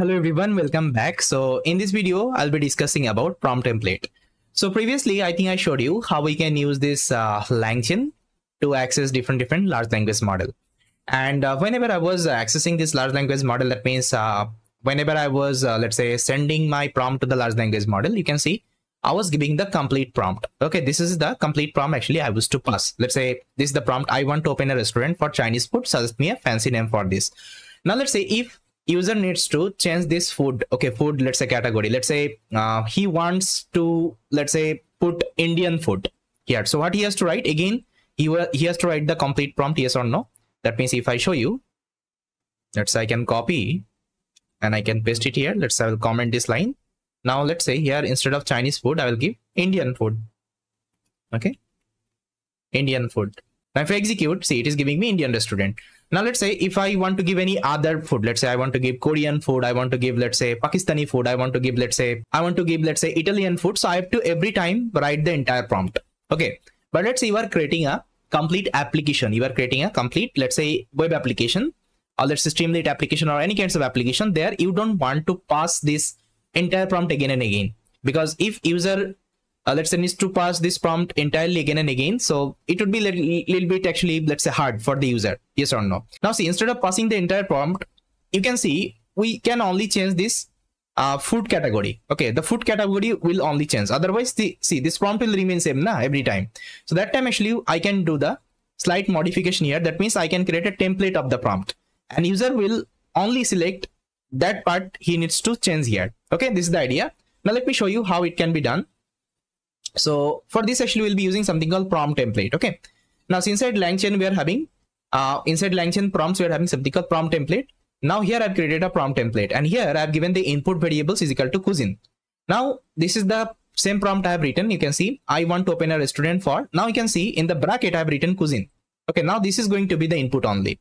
Hello everyone, welcome back. So in this video, I'll be discussing about prompt template. So previously, I think I showed you how we can use this uh, LangChain to access different different large language model. And uh, whenever I was accessing this large language model, that means uh, whenever I was, uh, let's say, sending my prompt to the large language model, you can see I was giving the complete prompt. Okay, this is the complete prompt actually I was to pass. Let's say this is the prompt I want to open a restaurant for Chinese food. Suggest me a fancy name for this. Now let's say if user needs to change this food. Okay food let's say category. Let's say uh, he wants to let's say put indian food here. So what he has to write again he, will, he has to write the complete prompt yes or no. That means if i show you let's say i can copy and i can paste it here. Let's say i will comment this line. Now let's say here instead of chinese food i will give indian food. Okay? Indian food. Now if i execute see it is giving me indian restaurant now let's say if i want to give any other food let's say i want to give korean food i want to give let's say pakistani food i want to give let's say i want to give let's say italian food so i have to every time write the entire prompt. Okay. But let's say you are creating a complete application. You are creating a complete let's say web application or let's say streamlit application or any kinds of application there you don't want to pass this entire prompt again and again. Because if user uh, let's say needs to pass this prompt entirely again and again. So it would be a little, little bit actually let's say hard for the user. Yes or no? Now see instead of passing the entire prompt you can see we can only change this uh, food category. Okay the food category will only change. Otherwise the see this prompt will remain same na every time. So that time actually i can do the slight modification here. That means i can create a template of the prompt. And user will only select that part he needs to change here. Okay this is the idea. Now let me show you how it can be done so for this actually we'll be using something called prompt template okay? Now inside langchain we are having uh, inside langchain prompts we are having something called prompt template. Now here i've created a prompt template and here i've given the input variables is equal to cuisine. Now this is the same prompt i have written. You can see i want to open a restaurant for now you can see in the bracket i have written cuisine. Okay now this is going to be the input only.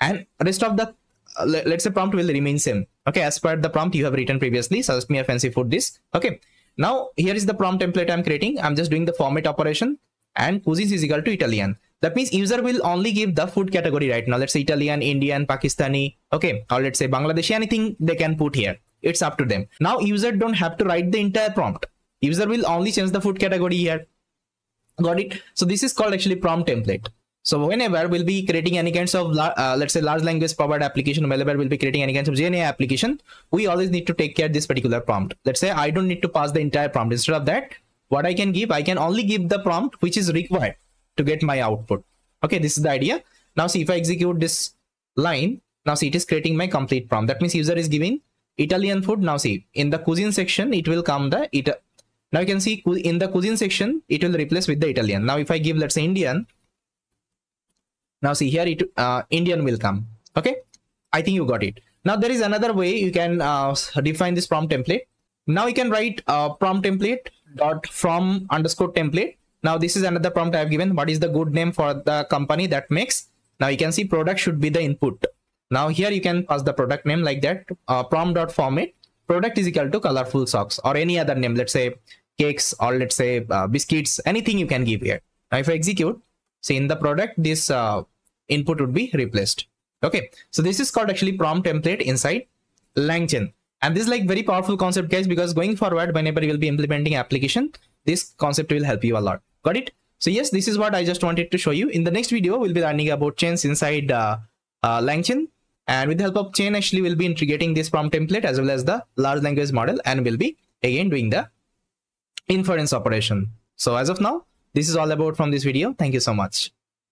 And rest of the uh, let's say prompt will remain same. Okay as per the prompt you have written previously suggest me a fancy food this okay now here is the prompt template I'm creating. I'm just doing the format operation and cuisine is equal to Italian. That means user will only give the food category right now. Let's say Italian, Indian, Pakistani, okay, or let's say Bangladeshi, anything they can put here. It's up to them. Now user don't have to write the entire prompt. User will only change the food category here. Got it? So this is called actually prompt template. So whenever we'll be creating any kinds of, uh, let's say large language powered application, whenever we'll be creating any kinds of GenAI application, we always need to take care of this particular prompt. Let's say I don't need to pass the entire prompt. Instead of that, what I can give, I can only give the prompt which is required to get my output. Okay, this is the idea. Now see if I execute this line, now see it is creating my complete prompt. That means user is giving Italian food. Now see in the cuisine section, it will come the Ita now you can see in the cuisine section, it will replace with the Italian. Now if I give let's say Indian, now see here it uh, indian will come. Okay? I think you got it. Now there is another way you can uh, define this prompt template. Now you can write uh, prompt template dot from underscore template. Now this is another prompt i have given. What is the good name for the company that makes? Now you can see product should be the input. Now here you can pass the product name like that uh, prompt dot format. Product is equal to colorful socks or any other name let's say cakes or let's say uh, biscuits anything you can give here. Now if i execute see in the product this uh, input would be replaced. Okay so this is called actually prompt template inside langchain. And this is like very powerful concept guys because going forward whenever you will be implementing application this concept will help you a lot. Got it? So yes this is what i just wanted to show you. In the next video we'll be learning about chains inside uh, uh, langchain. And with the help of chain actually we'll be integrating this prompt template as well as the large language model and we'll be again doing the inference operation. So as of now this is all about from this video. Thank you so much